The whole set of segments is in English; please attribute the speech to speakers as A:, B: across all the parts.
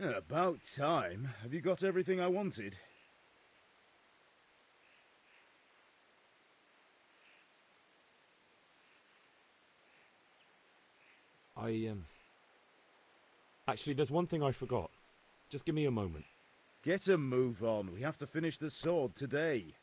A: About time. Have you got everything I wanted?
B: I, um. Actually, there's one thing I forgot. Just give me a moment.
A: Get a move on. We have to finish the sword today.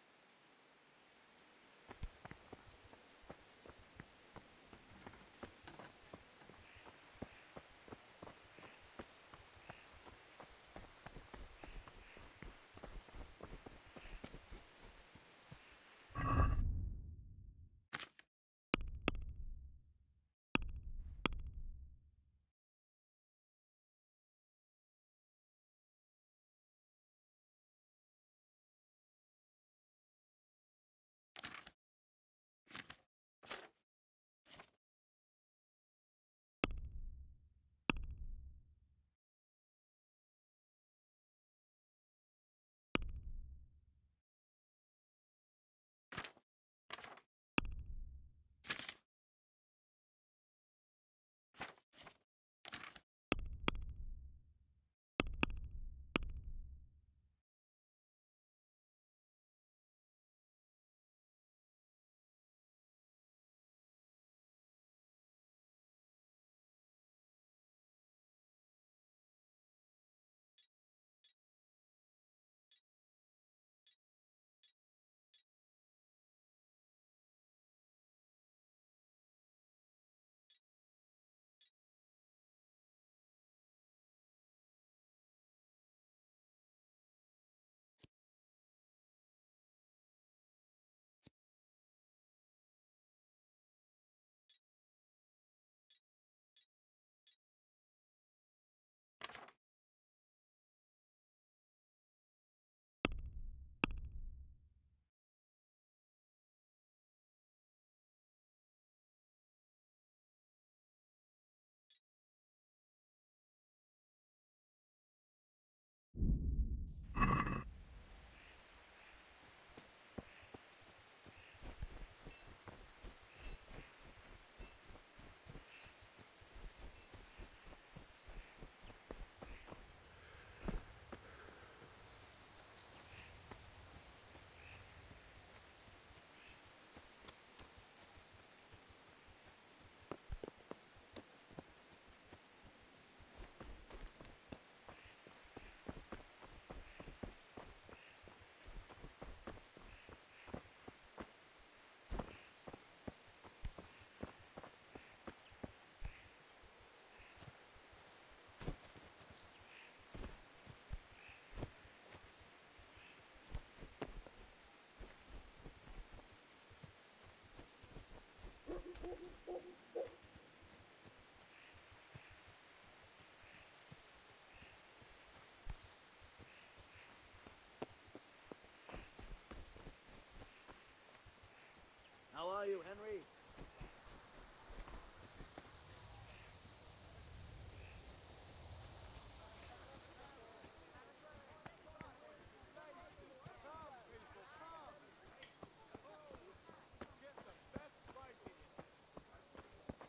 C: How are you, Henry?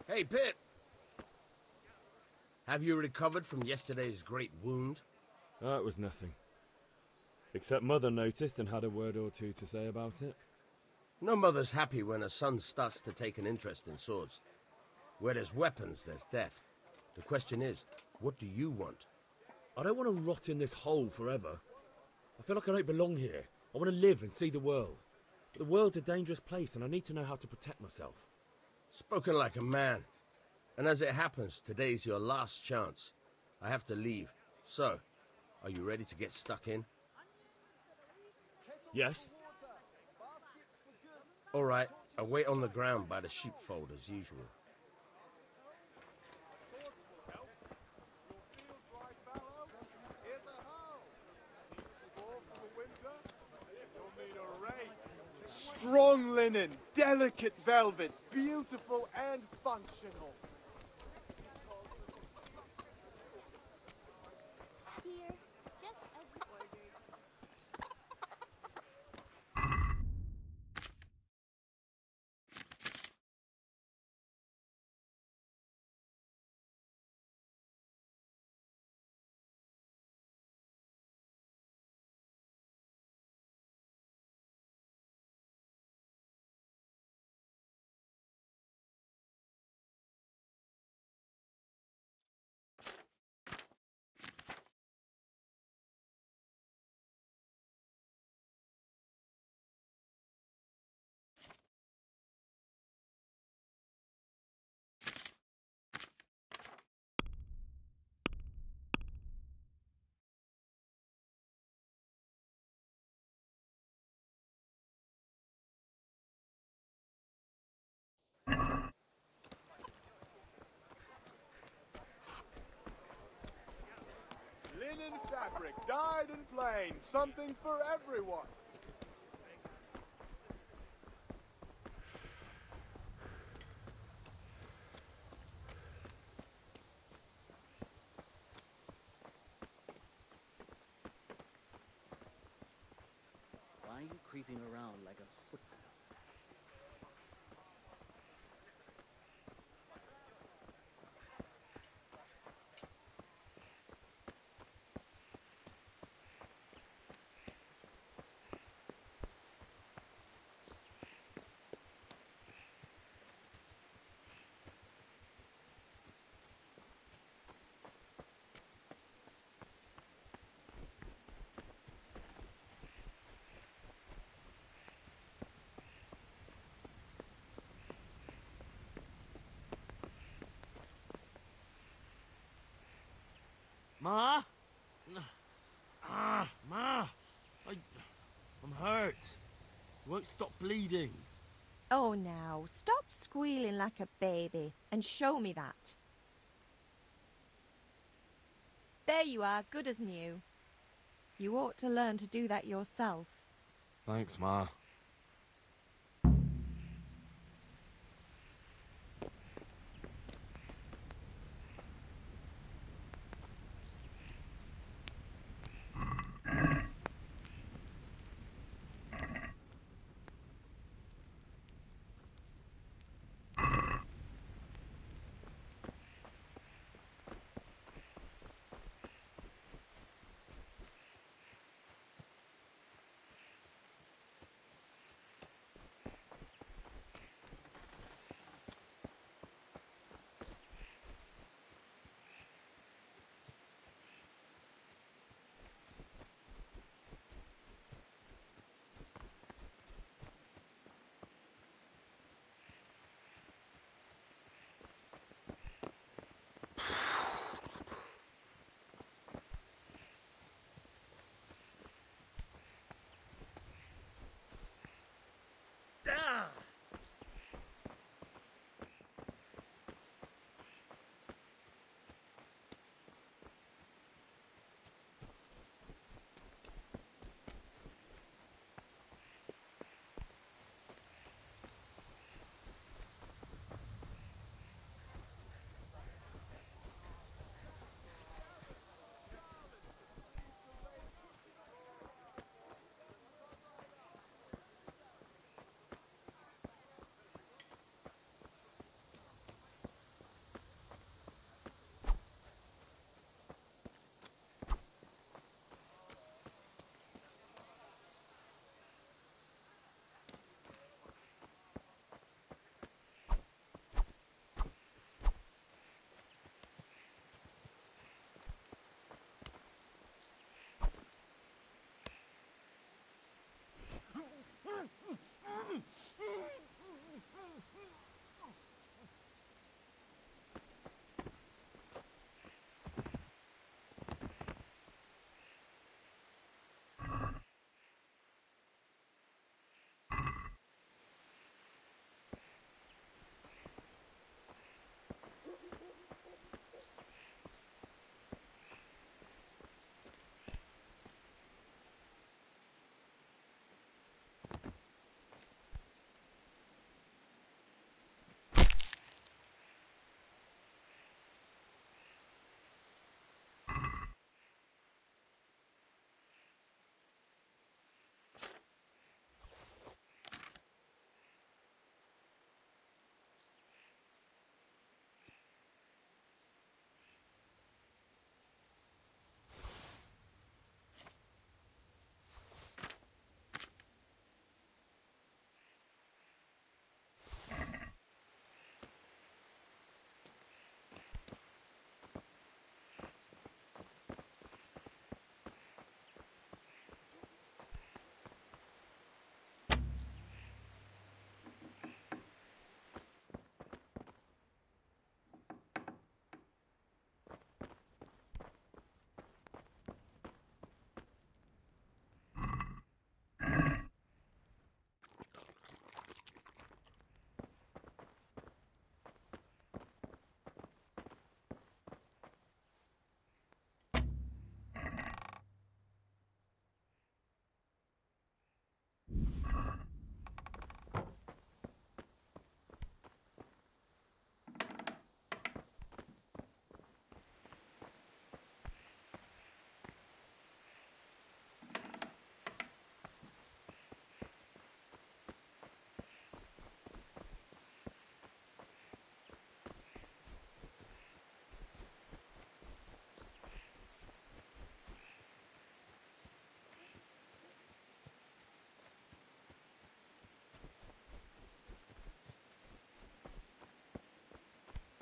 D: Hey, Pip! Have you recovered from yesterday's great wound?
B: That was nothing. Except Mother noticed and had a word or two to say about it.
D: No mother's happy when a son starts to take an interest in swords. Where there's weapons, there's death. The question is, what do you want?
B: I don't want to rot in this hole forever. I feel like I don't belong here. I want to live and see the world. But the world's a dangerous place and I need to know how to protect myself.
D: Spoken like a man. And as it happens, today's your last chance. I have to leave. So, are you ready to get stuck in?
B: Yes?
D: All right, I wait on the ground by the sheepfold as usual.
E: Strong linen, delicate velvet, beautiful and functional. Linen fabric, dyed in plain, something for everyone.
C: Why are you creeping around like a
B: Ma? Ah, Ma! I, I'm hurt. It won't stop bleeding.
F: Oh, now, stop squealing like a baby and show me that. There you are, good as new. You ought to learn to do that yourself.
B: Thanks, Ma.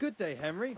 G: Good day, Henry.